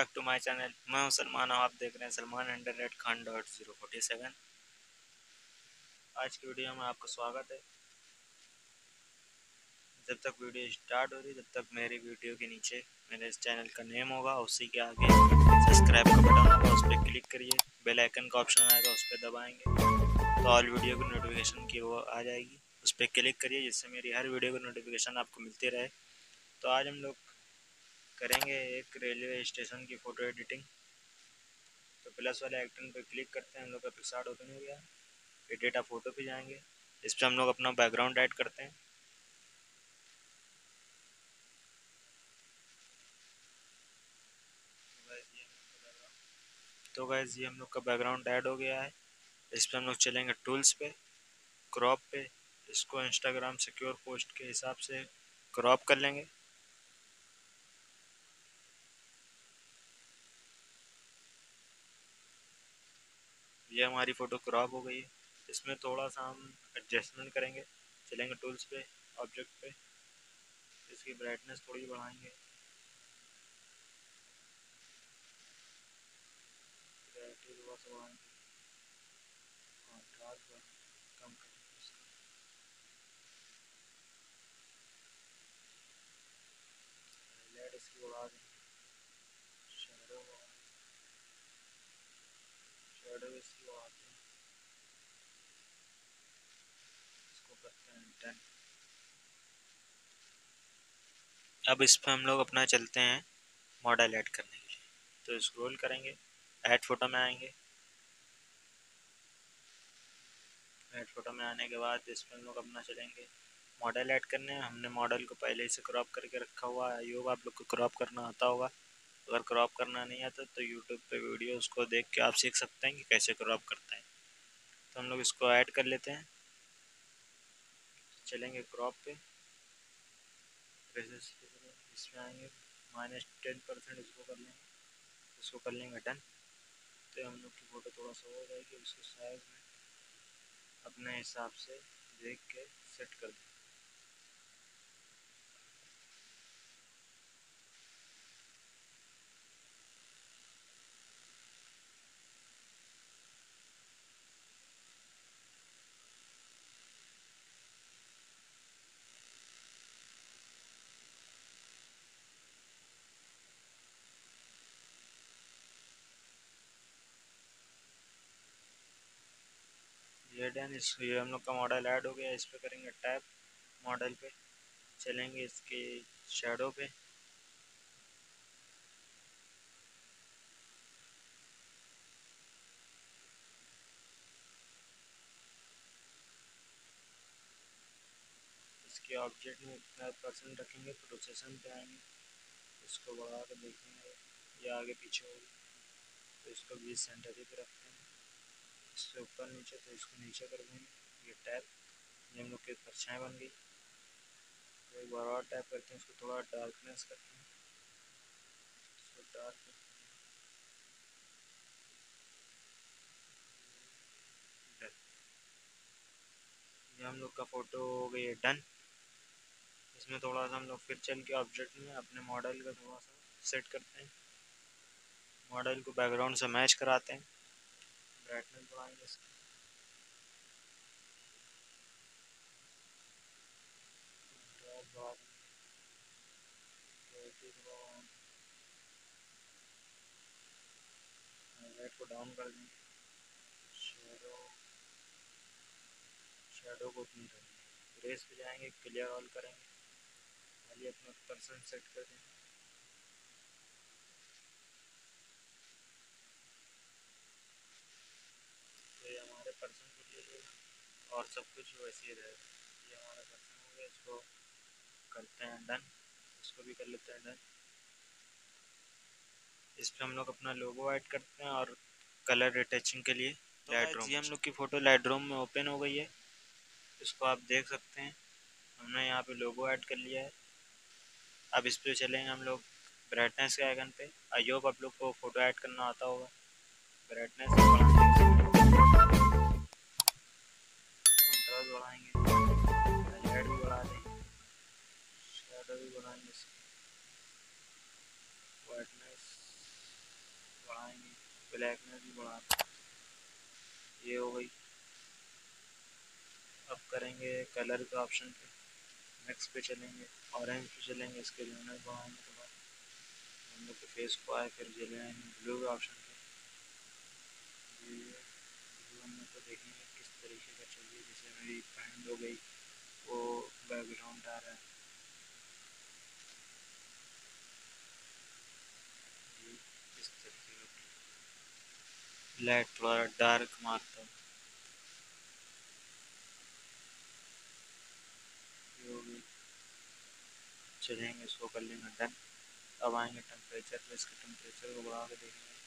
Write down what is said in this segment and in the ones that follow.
Back to my channel मैं हूँ सलमान, आप देख रहे हैं Salman under red Khan dot zero forty seven आज की वीडियो में आपका स्वागत है। जब तक वीडियो स्टार्ट हो रही तब तक मेरी वीडियो के नीचे मेरे इस चैनल का नेम होगा, उसी के आगे सब्सक्राइब का बटन होगा, उस पर क्लिक करिए। बेल आइकन का ऑप्शन आएगा, उस पर दबाएँगे। तो ऑल वीडियो की नोटिफिकेशन की वो आ जाएगी। उस पर क्लिक करिए, जिससे मेरी हर वीडियो की नोटिफिकेशन आपको मिलती रहे। तो आज हम लोग करेंगे एक रेलवे स्टेशन की फ़ोटो एडिटिंग। तो प्लस वाले आइकन पर क्लिक करते हैं, हम लोग का पिक्सार्ट ओपन हो गया। फिर डेटा फ़ोटो पे जाएँगे। इस पर हम लोग अपना बैकग्राउंड ऐड करते हैं। तो गैस ये हम लोग का बैकग्राउंड ऐड हो गया है। इस पर हम लोग चलेंगे टूल्स पे क्रॉप पे। इसको इंस्टाग्राम सिक्योर पोस्ट के हिसाब से क्रॉप कर लेंगे। ये हमारी फ़ोटो क्रॉप हो गई है। इसमें थोड़ा सा हम एडजस्टमेंट करेंगे। चलेंगे टूल्स पे ऑब्जेक्ट पे। इसकी ब्राइटनेस थोड़ी बढ़ाएँगे। कम करेंगे इसकी बढ़ा देंगे इसको करते हैं डन अब इस पर हम लोग अपना चलते हैं मॉडल ऐड करने के लिए। तो स्क्रॉल करेंगे ऐड फ़ोटो में आएँगे। ऐड फ़ोटो में आने के बाद इस पर हम लोग अपना चलेंगे मॉडल ऐड करने। हैं हमने मॉडल को पहले से क्रॉप करके रखा हुआ है। आई आप लोग को क्रॉप करना आता होगा। अगर क्रॉप करना नहीं आता तो यूट्यूब पे वीडियो उसको देख के आप सीख सकते हैं कि कैसे क्रॉप करते हैं। तो हम लोग इसको ऐड कर लेते हैं। चलेंगे क्रॉप पे। इसमें आएँगे। माइनस टेन परसेंट इसको कर लेंगे। इसको कर लेंगे डन तो हम लोग की फ़ोटो थोड़ा सा हो जाएगी। उसको साइज़ में अपने हिसाब से देख के सेट कर दें डन इस ये हम लोग का मॉडल ऐड हो गया इस पर करेंगे टैप मॉडल पे, चलेंगे इसके शेडो पे। इसके ऑब्जेक्ट में इतना परसेंट रखेंगे प्रोसेसन पे आएँगे, इसको बढ़ा कर देखेंगे, या आगे पीछे होगी तो इसको बीस सेंटर ही पे रखते हैं। इससे ऊपर नीचे तो इसको नीचे कर देंगे। ये टैप ये हम लोग की परछाएँ बन गई। तो एक बार और टैप करते हैं, इसको थोड़ा डार्कनेस करते हैं। इसको डार्क ये हम लोग का फ़ोटो हो गई है डन इसमें थोड़ा सा हम लोग फिर चल के ऑब्जेक्ट में अपने मॉडल का थोड़ा सा सेट करते हैं। मॉडल को बैकग्राउंड से मैच कराते हैं। ब्राइटनेस बढ़ाएँगे लाइट को डाउन कर देंगे शेडो शेडो को उतनी रखेंगे ग्रेस पे जाएँगे क्लियर ऑल करेंगे। खाली अपना परसेंट सेट कर देंगे। और सब कुछ वैसे ही रहेगा ये हमारा पर्सन हो गया इसको करते हैं डन। इसको भी कर लेते हैं डन। इस पर हम लोग अपना लोगो ऐड करते हैं और कलर अटैचिंग के लिए तो लाइट हम लोग की फ़ोटो लाइट में ओपन हो गई है। इसको आप देख सकते हैं। हमने यहाँ पे लोगो ऐड कर लिया है। अब इस पर चलेंगे हम लोग ब्राइटनेस के आइकन पे। आई होप आप लोग को फ़ोटो ऐड करना आता होगा। ब्राइटनेस बढ़ाएँगे लाइट भी बढ़ा देंगे शेडो भी बढ़ाएँगे वाइटनेस ब्लैक में भी बढ़ा ये हो गई अब करेंगे कलर के ऑप्शन पे नेक्स्ट पे चलेंगे ऑरेंज पे चलेंगे इसके लिए बढ़ाएँगे तो हम लोग के फेस को आए फिर चले आएँगे ब्लू के ऑप्शन पे ब्लू हम लोग को देखेंगे तरीके का चाहिए जैसे मेरी पैंट हो गई, वो बैकग्राउंड आ रहा है। लाइट थोड़ा डार्क मारता हूँ। चलेंगे, इसको कर लेंगे डन अब आएँगे टेम्परेचर पे इसके टेम्परेचर को बढ़ा के देखेंगे।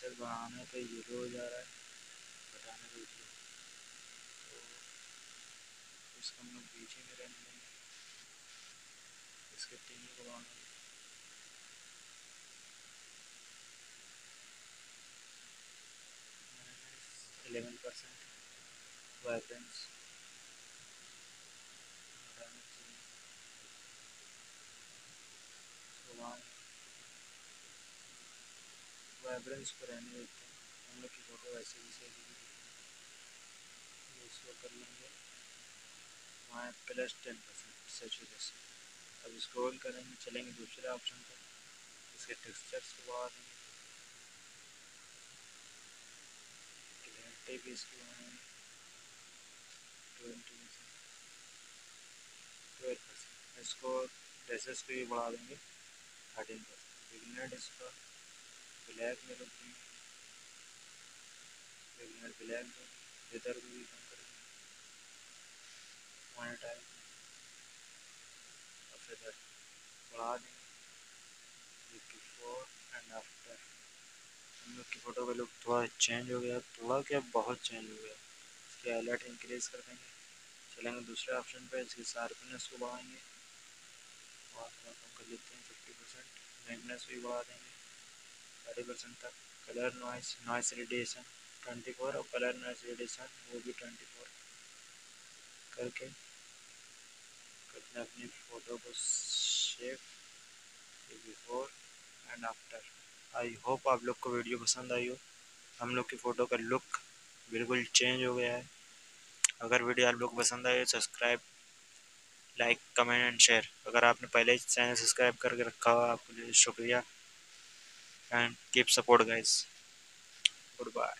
टेम्परेचर बढ़ाने पे ज़ीरो हो जा रहा है घटाने पे तो इसको हम लोग पीछे में रहने देंगे। इसके तीन को बढ़ाना इलेवन परसेंट वाइब्रेंस वाइब्रेंस को रहने देते हैं। हम लोग की फ़ोटो वैसे भी सही इसको कर लेंगे। वहाँ प्लस टेन परसेंट सेचुरेशन अब स्क्रॉल करेंगे, चलेंगे दूसरे ऑप्शन पर। इसके टेक्सचर्स को बढ़ा देंगे। भी इसकी बनाएँगे ट्वेंटी ट्वेल्व परसेंट इसको ड्रेसेस को भी बढ़ा देंगे। थर्टीन परसेंट बिगनेट इसका ब्लैक में रख देंगे ब्लैक इधर भी कम करेंगे वन टाइम और फिर बढ़ा देंगे एंड आफ्टर हम लोग की फ़ोटो का लुक थोड़ा चेंज हो गया थोड़ा क्या बहुत चेंज हो गया इसकी हाईलाइट इंक्रीज कर देंगे चलेंगे दूसरे ऑप्शन पे इसकी शार्पनेस को बढ़ाएँगे और थोड़ा कम कर लेते हैं फिफ्टी परसेंट ब्राइटनेस भी बढ़ा देंगे थर्टी परसेंट तक colour noise noise radiation twenty four और कलर नॉइस रेडिएशन वो भी ट्वेंटी फोर करके करते अपनी फ़ोटो को shape before and after I hope आप लोग को वीडियो पसंद आई हो। हम लोग की फ़ोटो का लुक बिल्कुल चेंज हो गया है। अगर वीडियो आप लोग पसंद आए subscribe like comment and share अगर आपने पहले चैनल सब्सक्राइब करके रखा हो, आपके लिए शुक्रिया। And keep support guys goodbye